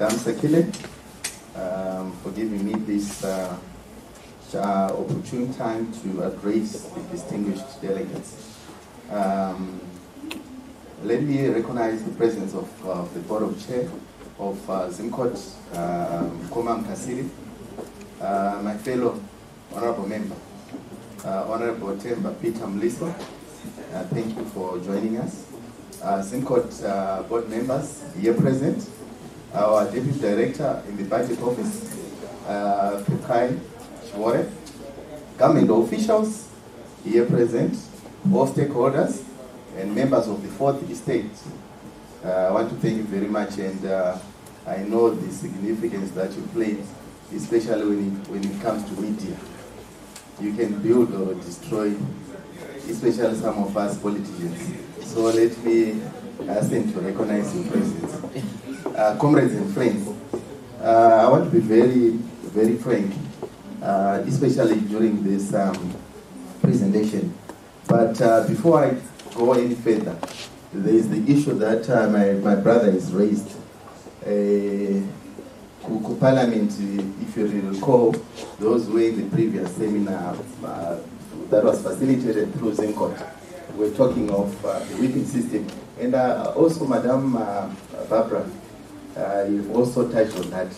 Madam Sekile, um, for giving me this uh, uh, opportune time to address the distinguished delegates. Um, let me recognize the presence of uh, the Board of Chair of uh, ZIMCODD, um, Komam Kasiri, uh, my fellow honorable member, uh, Honorable Temba Peter Mliswa. Uh, thank you for joining us. Uh, ZIMCODD uh, board members here present, our Deputy Director in the Budget Office, uh, Pekai Shwore, government officials here present, all stakeholders, and members of the Fourth Estate. Uh, I want to thank you very much, and uh, I know the significance that you played, especially when it, when it comes to media. You can build or destroy, especially some of us politicians. So let me ask them to recognize your presence. Uh, comrades and friends, uh, I want to be very, very frank, uh, especially during this um, presentation. But uh, before I go any further, there is the issue that uh, my, my brother has raised. Uh, Parliament, if you recall, those were in the previous seminar uh, that was facilitated through ZIMCODD. We're talking of the whipping system. And also, Madam Barbara, uh, you've also touched on that,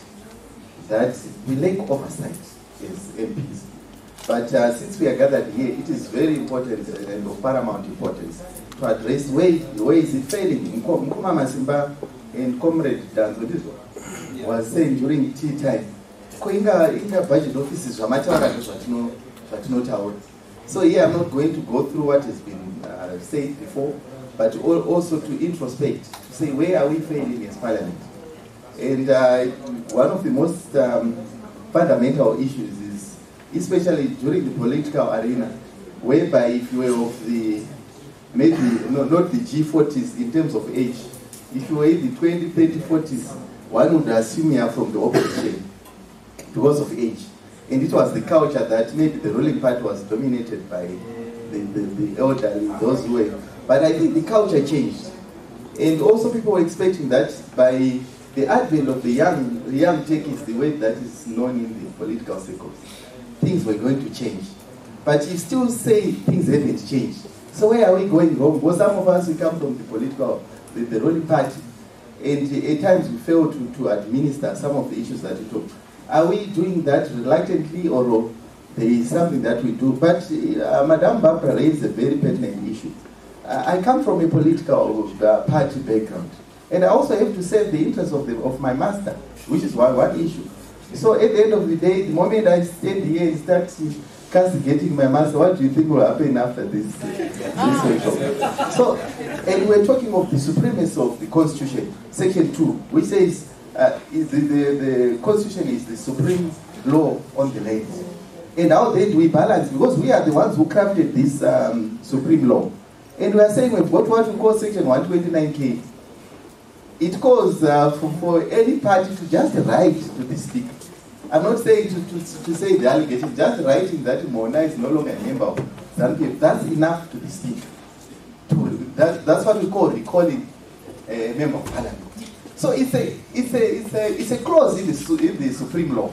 that we lack oversight as MPs. But uh, since we are gathered here, it is very important and of paramount importance to address where, where is it failing. Nkuma Masimba and Comrade Danzodizo was saying during tea time, ko inga, budget offices zvamataura nezvatino- zvatinotaura. So here I'm not going to go through what has been uh, said before, but also to introspect, to say where are we failing as parliament. And uh, one of the most um, fundamental issues is, especially during the political arena, whereby if you were of the, maybe no, not the G40s in terms of age, if you were in the 20, 30, 40s, one would assume you are from the opposition because of age. And it was the culture that maybe the ruling party was dominated by the, the, the elderly, those who were. But I think the culture changed. And also people were expecting that by the advent of the young, the young techies, the way that is known in the political circles, things were going to change. But you still say things haven't changed. So where are we going wrong? Because some of us, we come from the political, the, the ruling party, and at times we fail to, to administer some of the issues that we talk. Are we doing that reluctantly or there is something that we do? But uh, Madame Barbara raised a very pertinent issue. Uh, I come from a political uh, party background. And I also have to serve the interests of, the, of my master, which is one, one issue. So at the end of the day, the moment I stand here and start castigating my master, what do you think will happen after this, this workshop? So, and we're talking of the supremacy of the Constitution, Section 2, which says uh, is the, the, the Constitution is the supreme law on the land. And how then do we balance? Because we are the ones who crafted this um, supreme law. And we are saying we've got what we call Section 129K. It calls uh, for, for any party to just write to the speaker. I'm not saying to, to, to say the allegation, just writing that Mhona is no longer a member of ZANU-PF. That's enough to the speaker. To, that, that's what we call recalling a member of parliament. So it's a, it's a, it's a, it's a clause in the, in the supreme law.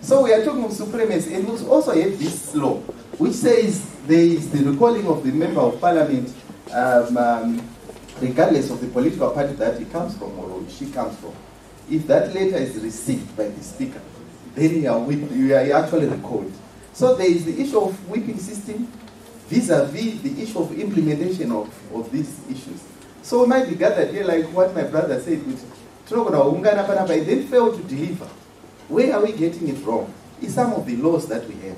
So we are talking of supremacy, and we also have this law, which says there is the recalling of the member of parliament, um, um, regardless of the political party that he comes from or she comes from. If that letter is received by the speaker, then you are, whip, you are actually recalled. So there is the issue of whipping system vis-a-vis the issue of implementation of, of these issues. So we might be gathered here like what my brother said, which and then fail to deliver. Where are we getting it wrong? It's some of the laws that we have.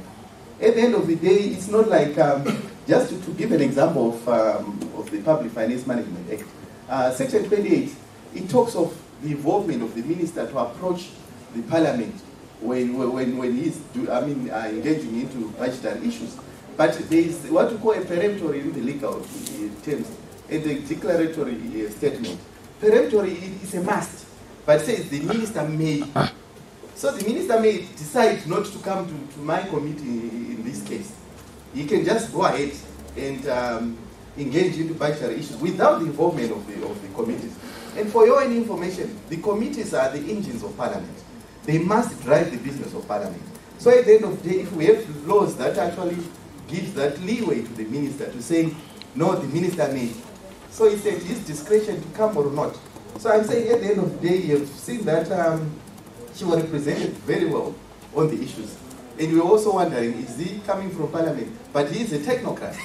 At the end of the day, it's not like, um, just to, to give an example of, um, of the Public Finance Management Act, uh, Section 28, it talks of the involvement of the minister to approach the parliament when, when, when he's do, I mean, uh, engaging into budgetary issues. But there is what we call a peremptory in the legal uh, terms, and the declaratory uh, statement. Peremptory is a must, but says the minister may. So the minister may decide not to come to, to my committee in this case. He can just go ahead and um, engage into budgetary issues without the involvement of the, of the committees. And for your information, the committees are the engines of parliament. They must drive the business of parliament. So at the end of the day, if we have laws that actually give that leeway to the minister to say, no, the minister may. So it's at his discretion to come or not. So I'm saying at the end of the day, you've seen that um, she was represented very well on the issues. And we're also wondering, is he coming from parliament? But he is a technocrat.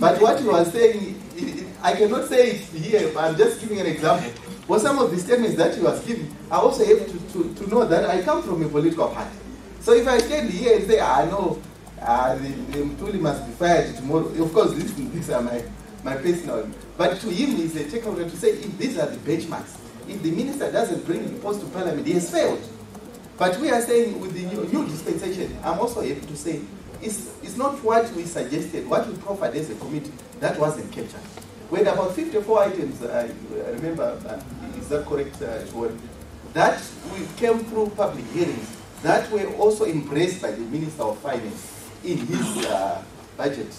but what he was saying, I cannot say it here, but I'm just giving an example. For some of the statements that he was giving, I also have to, to, to know that I come from a political party. So if I stand here and say, I ah, know uh, the, the Mthuli must be fired tomorrow, of course, this, these are my, my personal. But to him, he's a technocrat to say, if these are the benchmarks, if the minister doesn't bring the post to parliament, he has failed. But we are saying with the new, new dispensation, I'm also able to say, it's, it's not what we suggested, what we proffered as a committee, that wasn't captured. We had about 54 items, I remember, uh, is that correct, uh, that we came through public hearings, that were also embraced by the Minister of Finance in his uh, budget.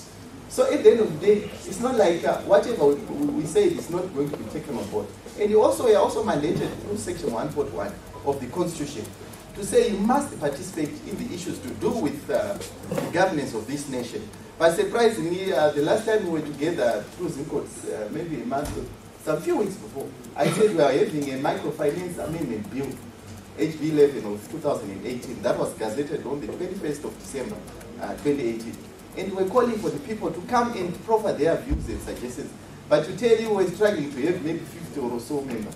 So at the end of the day, it's not like uh, whatever we, we say is not going to be taken on board. And you also are also mandated through Section 141 of the Constitution to say you must participate in the issues to do with uh, the governance of this nation. But surprisingly, uh, the last time we were together through ZimCoats, uh, maybe a month, some few weeks before, I said we are having a microfinance amendment bill, HB 11 of 2018. That was gazetted on the 21st of December, uh, 2018. And we're calling for the people to come and proffer their views and suggestions. But to tell you, we're struggling to have maybe 50 or so members.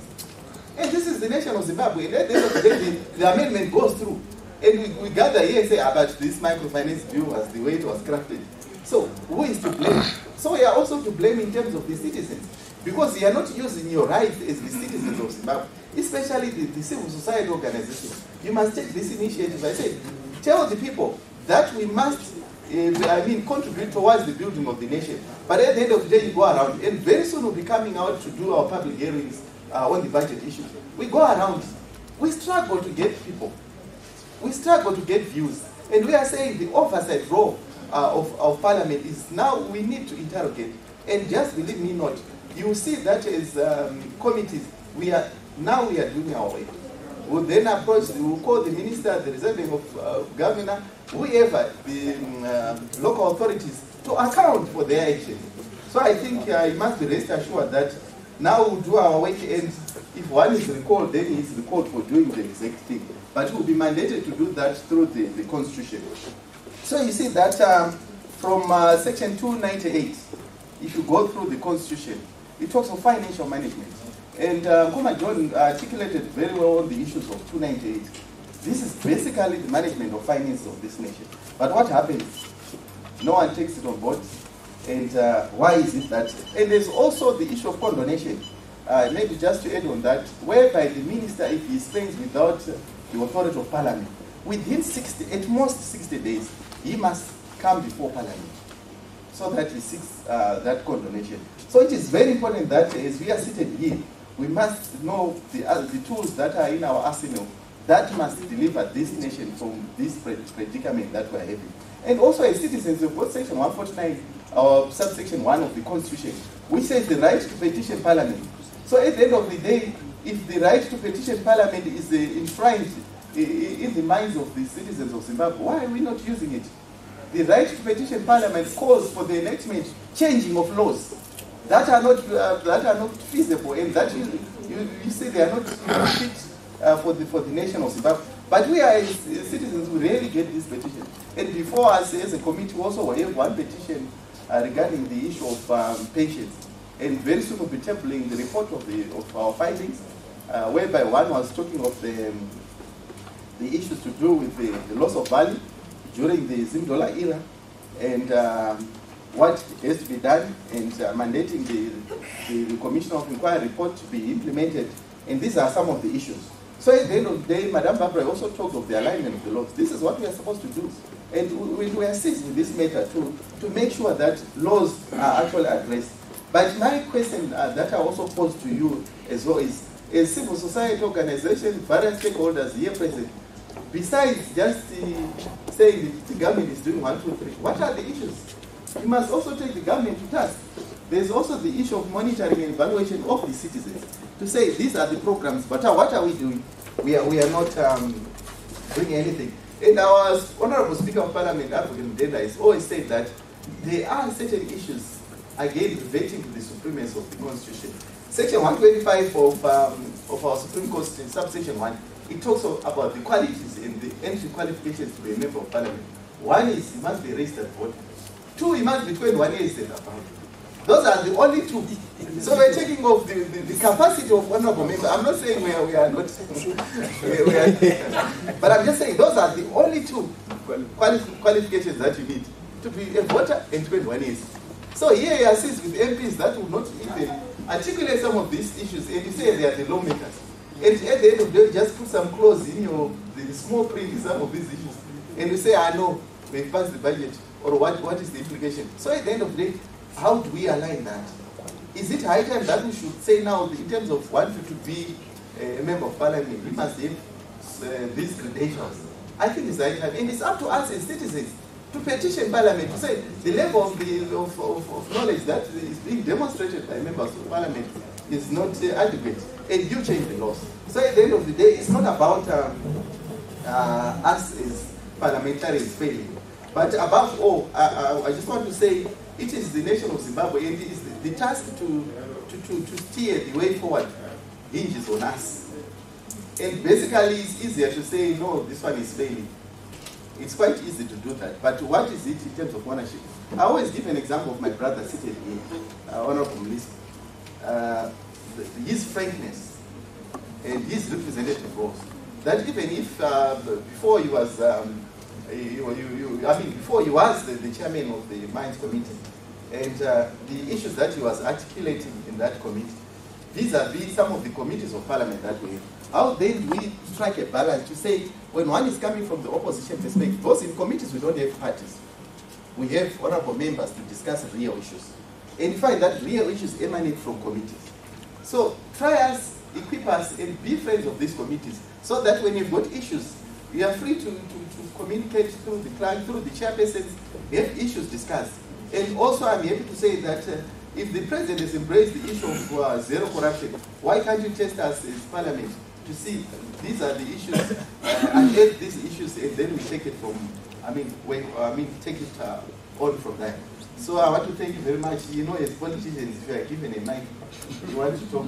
And this is the nation of Zimbabwe. At the end of the day, the, the amendment goes through. And we, we gather here and say about ah, this microfinance bill as the way it was crafted. So who is to blame? So we are also to blame in terms of the citizens. Because you are not using your rights as the citizens of Zimbabwe, especially the, the civil society organizations. You must take this initiative. I said, tell the people that we must uh, I mean, contribute towards the building of the nation. But at the end of the day, you go around, and very soon we'll be coming out to do our public hearings uh, on the budget issues. We go around, we struggle to get people. We struggle to get views. And we are saying the oversight role uh, of, of Parliament is now we need to interrogate. And just believe me not, you see that as um, committees, we are now we are doing our way. We'll then approach, we'll call the minister, the reserving of uh, governor, whoever, the um, uh, local authorities, to account for their actions. So I think uh, must be rest assured that now we'll do our work and if one is recalled, then he's recalled for doing the exact thing. But we'll be mandated to do that through the, the Constitution. So you see that um, from uh, section 298, if you go through the Constitution, it talks of financial management. And uh, John articulated very well on the issues of 298. This is basically the management of finance of this nation. But what happens? No one takes it on board. And uh, why is it that? And there's also the issue of condonation. Uh, maybe just to add on that, whereby the minister, if he spends without the authority of parliament, within 60, at most 60 days, he must come before parliament so that he seeks uh, that condonation. So it is very important that as we are seated here, we must know the, uh, the tools that are in our arsenal that must deliver this nation from this predicament that we're having. And also as citizens, of have section 149 or subsection 1 of the Constitution, which says the right to petition Parliament. So at the end of the day, if the right to petition Parliament is uh, enshrined in the minds of the citizens of Zimbabwe, why are we not using it? The right to petition Parliament calls for the enactment, changing of laws that are not uh, that are not feasible, and that you, you, you say they are not fit uh, for the for the nation of Zimbabwe. But we are as citizens who rarely get this petition. And before us, as a committee, also we have one petition uh, regarding the issue of um, pensions. And very soon we'll be tabling the report of, the, of our findings, uh, whereby one was talking of the, um, the issues to do with the, the, loss of value during the Zim dollar era, and um, what has to be done, and uh, mandating the, the, the Commission of Inquiry report to be implemented. And these are some of the issues. So at the end of the day, Madame Barbara also talked of the alignment of the laws. This is what we are supposed to do. And we, we assist in this matter to, to make sure that laws are actually addressed. But my question uh, that I also pose to you as well is, as civil society organizations, various stakeholders here present, besides just uh, saying the government is doing one, two, three, what are the issues? You must also take the government to task. There's also the issue of monitoring and evaluation of the citizens. to say these are the programs, but what are we doing? We are, we are not um, doing anything. And our Honorable Speaker of Parliament, Advocate Mudenda, has always said that there are certain issues, again, relating to the supremacy of the Constitution. Section 125 of, um, of our Supreme Court, in subsection 1, it talks about the qualities and the entry qualifications to be a member of Parliament. One is he must be registered voter. Two, he must be 21 years and above. Those are the only two. So we're taking off the, the, the capacity of honorable member. I'm not saying we are, we are not, we, we are, but I'm just saying those are the only two quali qualifications that you need to be a voter and 21 years. So here he assists with MPs that will not even articulate some of these issues and you say they are the lawmakers. And at the end of the day, just put some clause in your the small print in some of these issues. And you say, ah, I know, we've passed the budget, or what, what is the implication? So at the end of the day, how do we align that? Is it high time that we should say now, in terms of wanting to be a member of parliament, we must have uh, these credentials? I think it's high time. And it's up to us as citizens to petition parliament to say the level of, the, of, of, of knowledge that is being demonstrated by members of parliament is not uh, adequate. And you change the laws. So at the end of the day, it's not about um, uh, us as parliamentarians failing. But above all, I, I, just want to say it is the nation of Zimbabwe and it is the, the task to, to, to, to steer the way forward hinges on us. And basically, it's easier to say, no, this one is failing. It's quite easy to do that. But what is it in terms of ownership? I always give an example of my brother sitting here, uh, Honorable Mliswa. Uh, his frankness and his representative roles. That even if uh, before he was, um, you, you, you, I mean, before he was the, the chairman of the Mines Committee, and uh, the issues that he was articulating in that committee, vis-a-vis some of the committees of parliament that we have, how then we strike a balance to say, when one is coming from the opposition perspective, because in committees we don't have parties, we have honorable members to discuss real issues. And you find that real issues emanate from committees. So try us, equip us, and be friends of these committees so that when you've got issues, you are free to, to, to communicate through the client, through the chairperson. chairpersons, have issues discussed. And also I'm happy to say that uh, if the president has embraced the issue of uh, zero corruption, why can't you test us as parliament to see these are the issues uh, get these issues and then we take it from, I mean, when, I mean, take it uh, on from there. So I want to thank you very much. You know, as politicians, if you are given a mic, you want to talk